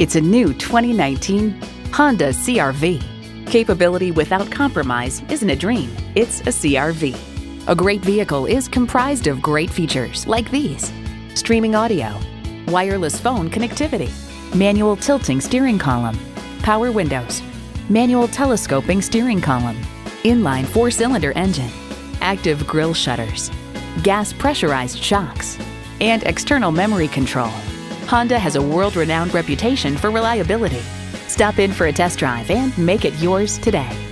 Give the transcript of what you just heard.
It's a new 2019 Honda CRV. Capability without compromise isn't a dream, it's a CRV. A great vehicle is comprised of great features like these streaming audio, wireless phone connectivity, manual tilting steering column, power windows, manual telescoping steering column, inline four cylinder engine, active grille shutters, gas pressurized shocks, and external memory control. Honda has a world renowned reputation for reliability. Stop in for a test drive and make it yours today.